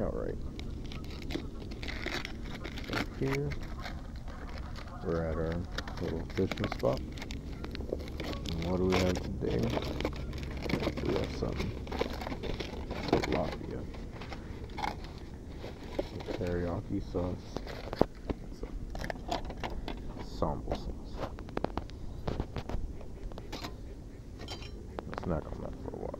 Alright. Right here, we're at our little fishing spot. And what do we have today? We have some tilapia. some teriyaki sauce. Some sambal sauce. Snack on that for a while.